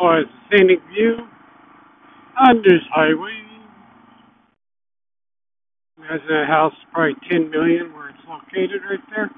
Oh, it's a scenic view on highway. Has a house probably 10 million where it's located right there.